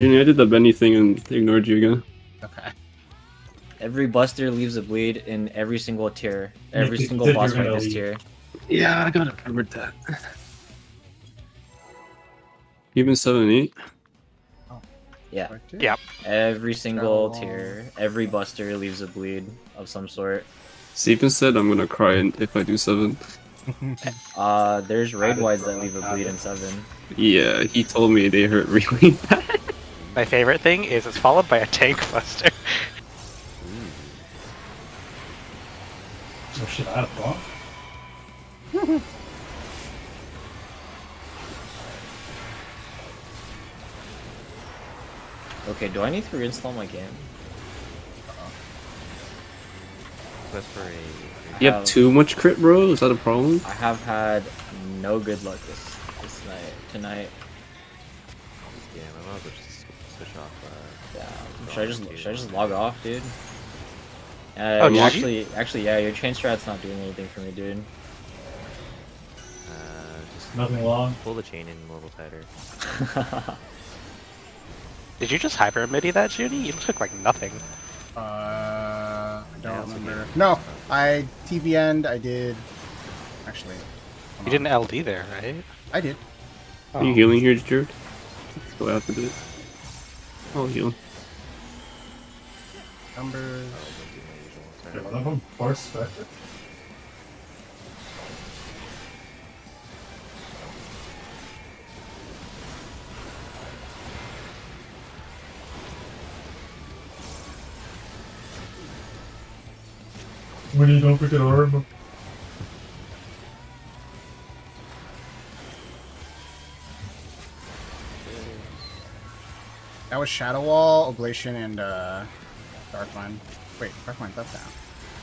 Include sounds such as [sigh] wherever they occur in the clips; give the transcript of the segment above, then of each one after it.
Junior, I did the Benny thing and ignored you again. Okay. Every buster leaves a bleed in every single tier. Every Nick, single did boss you fight really? this tier. Yeah, I gotta remember that. Even seven and eight. Yeah. Part two. Yeah. Every single Shalom. tier, every buster leaves a bleed of some sort. Steven said I'm gonna cry if I do seven. [laughs] Uh, there's raid Added wides that leave a bleed in seven. Yeah, he told me they hurt really [laughs] bad. My favorite thing is it's followed by a tank [laughs] buster. Oh shit, I had a bomb. Okay, do I need to reinstall my game? Quest for a. You have too much crit, bro? Is that a problem? I have had no good luck this this night tonight. Yeah, I might as well just switch off. Uh, Yeah. Should I just should I just log off, dude? Uh, Oh, you did you? actually, actually, yeah, your chain strat's not doing anything for me, dude. uh, just Nothing long. pull the chain in a little tighter. [laughs] Did you just hyper midi that, Judy? You look like nothing. Uh, I don't that's remember. okay. No, I TBN'd. I did. Actually, You on. didn't LD there, right? I did. Are you healing here, Jared? Go after it. Oh, I'll heal. Numbers. Okay, one of them force spectre. When you don't forget armor. That Shadow Wall, Oblation, and uh, Dark Mind. Wait, Dark Darkmine's up now.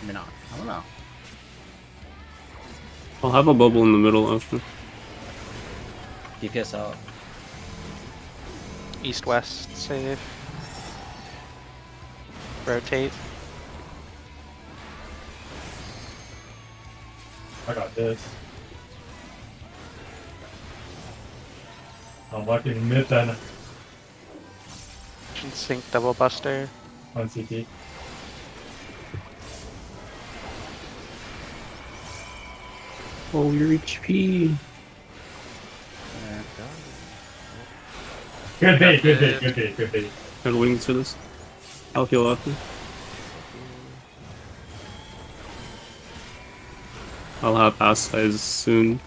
Maybe not. I don't know. I'll have a bubble in the middle after. DPS out. East west save. Rotate. I got this. I'm lucky to mid then Sync double buster. on CT. Oh, your HP. Good bait, good bait, good bait, good bait. Got wings for this. I'll heal after. I'll have ass size soon.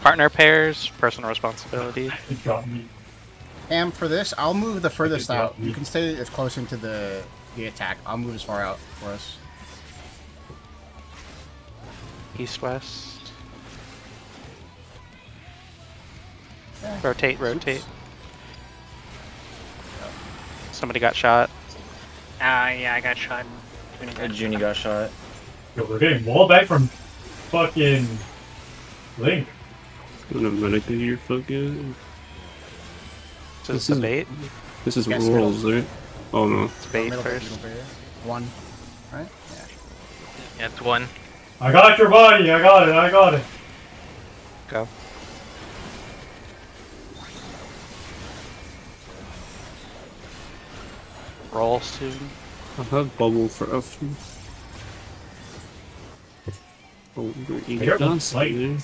Partner pairs, personal responsibility. [laughs] It. And for this, I'll move the furthest Okay, yeah, out. You can stay as close into the the attack. I'll move as far out for us. East west. Rotate, rotate. Somebody got shot. Ah, yeah, I got shot. Juni Uh, got Junie got shot. Yo, we're getting wall back from fucking Link. I'm gonna medicate your fucking. This This is the bait. This is Yes, rolls, right? Oh no. It's bait Middle first. middle. One. Right? Yeah. Yeah, it's one. I got your body, I got it, I got it. Go. Roll soon. I'll have bubble for after. Oh, you I got one done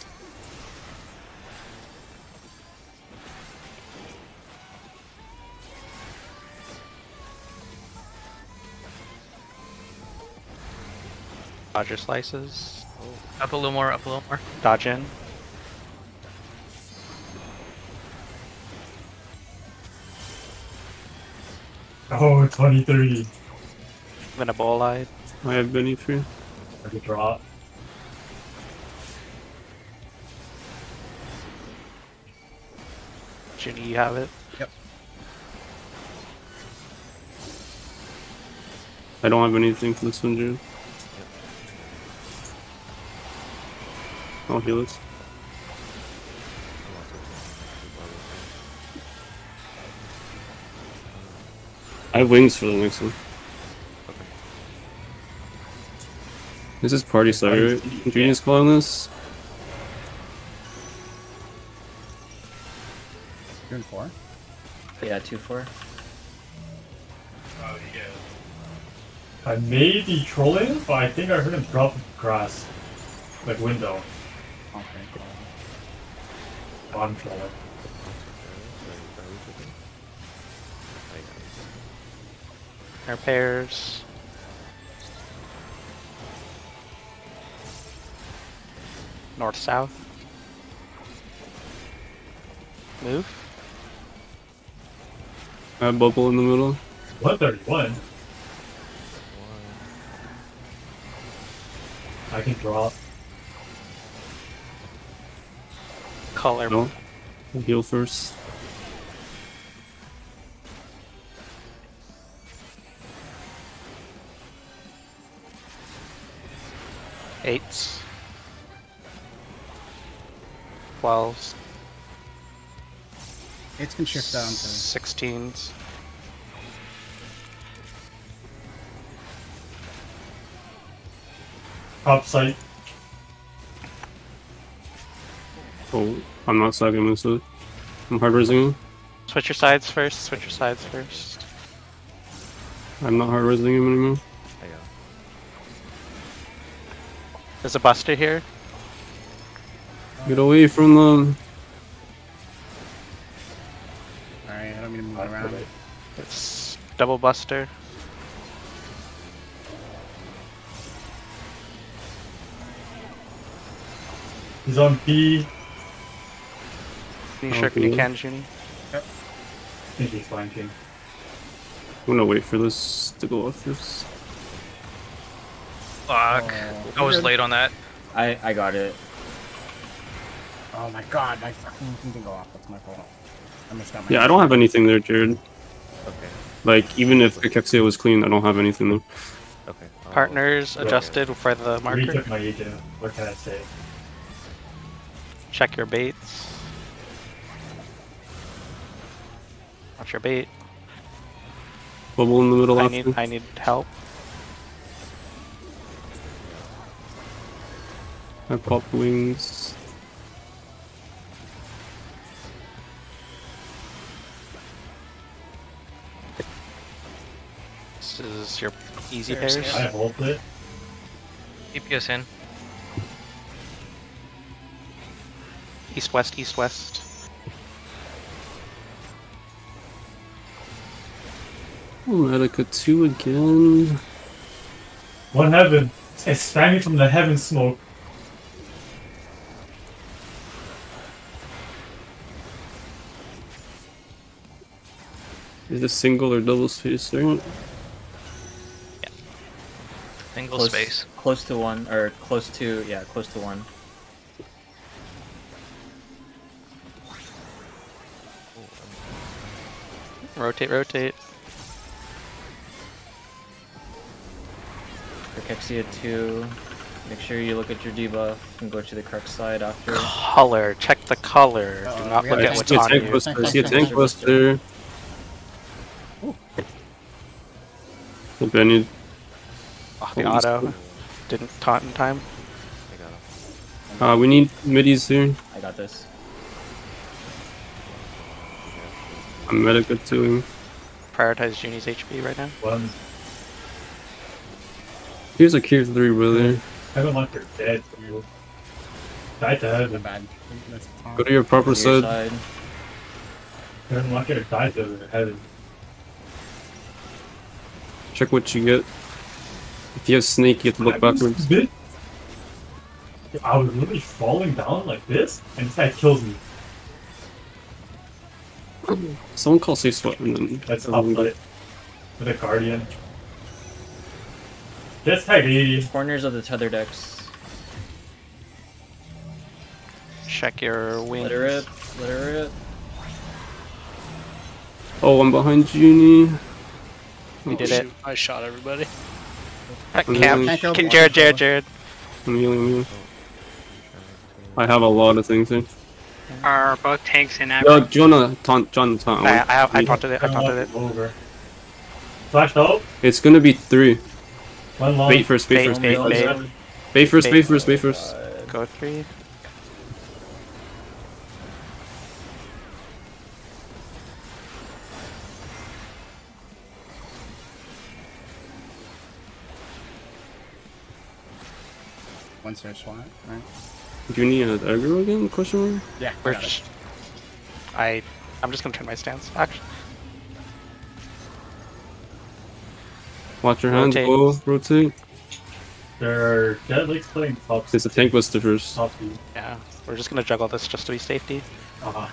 Dodger slices. Oh. Up a little more, up a little more. Dodge in. Oh, 2030. Then a bowl eye. I have Benny for you. I could draw. Junie, you have it. Yep. I don't have anything for this one, Jared. I'll heal it. I have wings for the next one. This is party slayer, right? Genius calling this? Doing four. Yeah, two four. Oh, yeah. I may be trolling, but I think I heard him drop grass. Like window. Okay, cool. Oh, I'm trolling. Our pairs. North south. Move. I have bubble in the middle. 131. I can drop. Color. No. Heal first. Eights. Twelves. It can shift down to. Sixteens. Top site. Oh, I'm not stacking this. so I'm hard raising him. Switch your sides first. Switch your sides first. I'm not hard raising him anymore. I. There's a buster here. Get away from them. Alright, I don't mean to move Alright, around. alright. It's double buster. He's on B. Can you sure can you Okay. can, Junie? I think he's flanking. I'm gonna wait for this to go off first. Fuck. Oh, I was good. late on that. I I got it. Oh my god, my fucking thing didn't go off. That's my fault. I missed out my. Yeah, I don't have anything there, Jared. Okay. Like, even if Cachexia was clean, I don't have anything there. Okay. I'll- Partners okay. adjusted for the marker. Retook my agent. What can I say? Check your baits. Watch your bait. Bubble in the middle I after. need I need help. I pop wings. This is your easy Pairs, pairs. I hold it. DPS in. East west, east west. Medica 2 again. One heaven. It's spamming from the heaven smoke. Is it single or double space there? Yeah. Single Close, space. Close to one or close to yeah, close to one. Rotate, rotate. Rikexia two. Make sure you look at your debuff and go to the correct side after. Color. Check the color. Do Uh-oh, not we look got at what's on tank you. buster. See a tank buster. The Benny. Oh, the Holy auto. Didn't taunt in time. I got him. Uh, we need middies here. I got this. I'm Medica 2. Prioritize Junie's HP right now. One Here's a Tier 3, brother. heaven hunter dead. Dude. Died to My heaven. bad. Go to your proper To your side. side. Heaven hunter died to heaven. Check what you get. If you have snake, you have to look I backwards. bit- I was literally falling down like this, and this guy kills me. Someone call safe sweat and then. That's top lit. With a guardian. Just tag 80. Corners of the tether decks. Check your wings. Let her rip. Let her rip. Oh, I'm behind Junie. We did it. I shot everybody. Uh, Mhm. Can't kill Ca- me. Jared, Jared, Jared. I'm healing you. I have a lot of things here. Are both tanks in Yo, aggro? Jonah, taunt, John, taunt. I, I, have, I taunted it. I taunted it. Over. Flashed out. It's gonna be three. One long. Bait first, bait, bait first, bait, bait, bait, bait. bait first, bait first, bait first. Go three. One search swat, right? Do you need an aggro again? Question mark? Yeah. We're I, I'm just gonna turn my stance. Actually. Watch your hands, Rotate. Bo. Rotate. Their Dead Lake's playing top. It's a tank buster first. Top yeah, we're just gonna juggle this just to be safety. Uh -huh.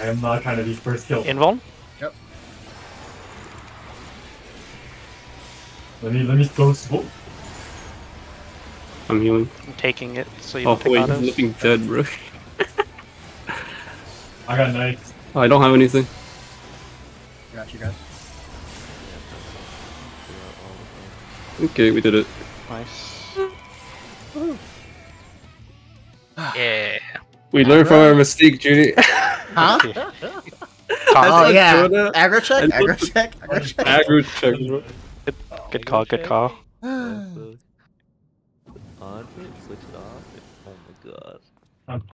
I am not trying to be first kill. Invuln. Yep. Let me let me go smoke. I'm healing. I'm taking it so you Oh don't take wait, autos. I'm looking dead, bro. I got knights. I don't have anything. Got you guys. Okay, we did it. Nice. Yeah. We learned from our mistake, Judy. [laughs] Huh? Con- [laughs] Oh yeah. Jonah. Aggro check. And Aggro check. Aggro check. Aggro check, bro. Good call. Good call. On switch it off. Oh my god.